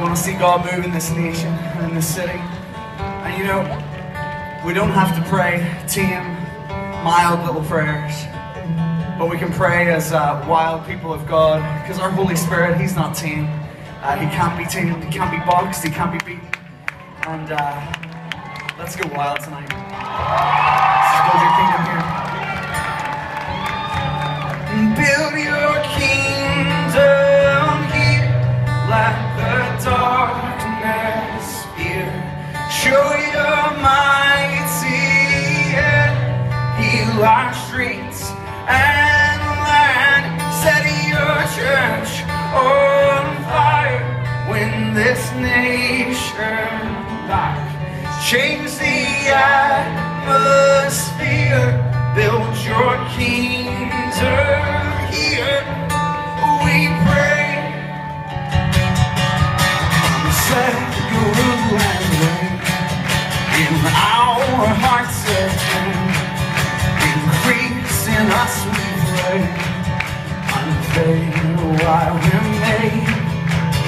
Want to see God move in this nation and in this city. And you know, we don't have to pray tame, mild little prayers. But we can pray as uh, wild people of God because our Holy Spirit, He's not tame. Uh, he can't be tamed, He can't be boxed, He can't be beaten. And uh, let's go wild tonight. Is Build Your Kingdom here. Our streets and land. Set your church on fire when this nation back. Change the atmosphere, build your kingdom in our hearts. Increase in us, we pray. Unveil why we're made.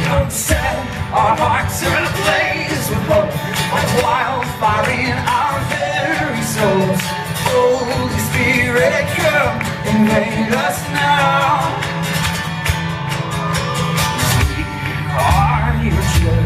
Come set our hearts ablaze with hope, like wildfire in our very souls. Holy Spirit, come invade us now. We are your church.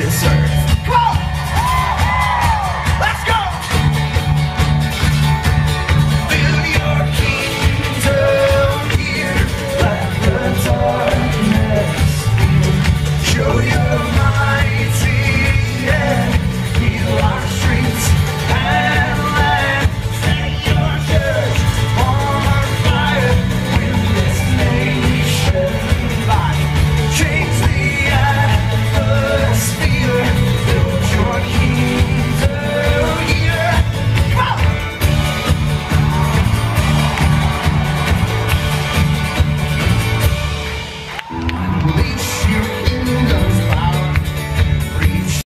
Church. We